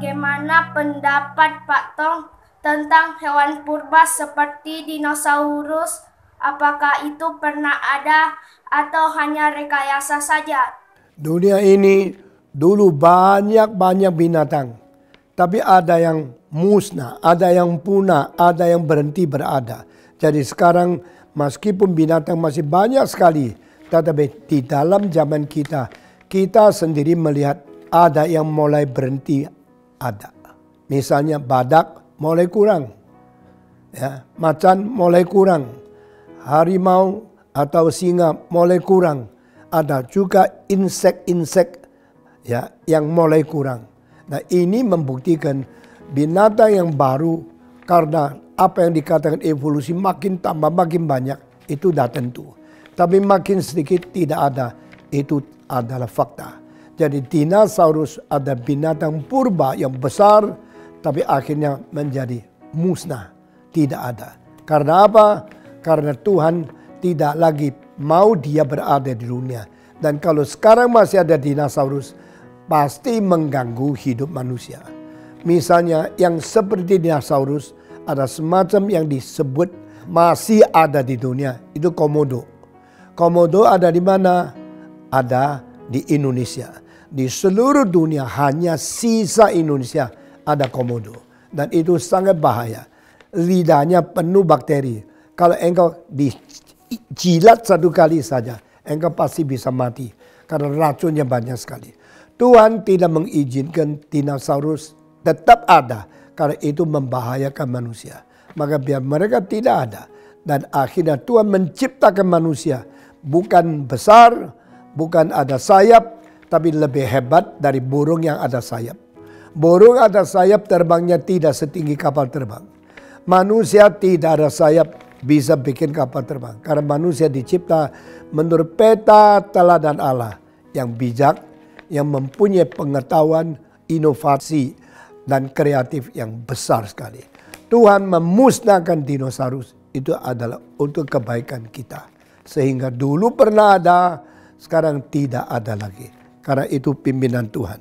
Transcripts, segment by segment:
Bagaimana pendapat Pak Tong tentang hewan purba seperti dinosaurus? Apakah itu pernah ada atau hanya rekayasa saja? Dunia ini dulu banyak-banyak binatang. Tapi ada yang musnah, ada yang punah, ada yang berhenti berada. Jadi sekarang meskipun binatang masih banyak sekali. Tetapi di dalam zaman kita, kita sendiri melihat ada yang mulai berhenti ada. Misalnya badak mulai kurang. Ya, macan mulai kurang. Harimau atau singa mulai kurang. Ada juga insek-insek ya yang mulai kurang. Nah, ini membuktikan binatang yang baru karena apa yang dikatakan evolusi makin tambah makin banyak itu dah tentu. Tapi makin sedikit tidak ada itu adalah fakta. Jadi dinosaurus ada binatang purba yang besar tapi akhirnya menjadi musnah. Tidak ada. Karena apa? Karena Tuhan tidak lagi mau dia berada di dunia. Dan kalau sekarang masih ada dinosaurus, pasti mengganggu hidup manusia. Misalnya yang seperti dinosaurus, ada semacam yang disebut masih ada di dunia, itu komodo. Komodo ada di mana? Ada di Indonesia di seluruh dunia hanya sisa Indonesia ada komodo. Dan itu sangat bahaya. Lidahnya penuh bakteri. Kalau engkau dijilat satu kali saja, engkau pasti bisa mati. Karena racunnya banyak sekali. Tuhan tidak mengizinkan dinosaurus tetap ada. Karena itu membahayakan manusia. Maka biar mereka tidak ada. Dan akhirnya Tuhan menciptakan manusia. Bukan besar, bukan ada sayap, tapi lebih hebat dari burung yang ada sayap. Burung ada sayap terbangnya tidak setinggi kapal terbang. Manusia tidak ada sayap bisa bikin kapal terbang. Karena manusia dicipta menurut peta teladan Allah yang bijak, yang mempunyai pengetahuan, inovasi, dan kreatif yang besar sekali. Tuhan memusnahkan dinosaurus itu adalah untuk kebaikan kita. Sehingga dulu pernah ada, sekarang tidak ada lagi. Karena itu pimpinan Tuhan.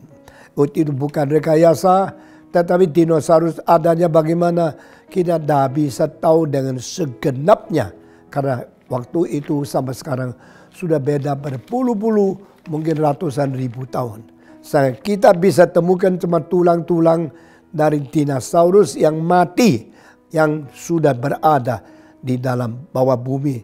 Itu bukan rekayasa, tetapi dinosaurus adanya bagaimana kita tidak bisa tahu dengan segenapnya. Karena waktu itu sampai sekarang sudah beda berpuluh-puluh, mungkin ratusan ribu tahun. Saya kita bisa temukan cuma tulang-tulang dari dinosaurus yang mati, yang sudah berada di dalam bawah bumi.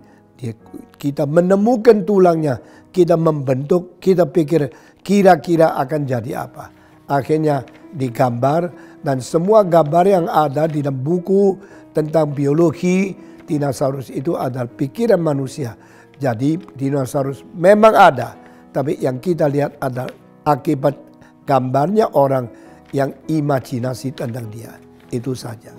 Kita menemukan tulangnya, kita membentuk, kita pikir kira-kira akan jadi apa. Akhirnya digambar dan semua gambar yang ada di dalam buku tentang biologi dinosaurus itu adalah pikiran manusia. Jadi dinosaurus memang ada, tapi yang kita lihat adalah akibat gambarnya orang yang imajinasi tentang dia. Itu saja.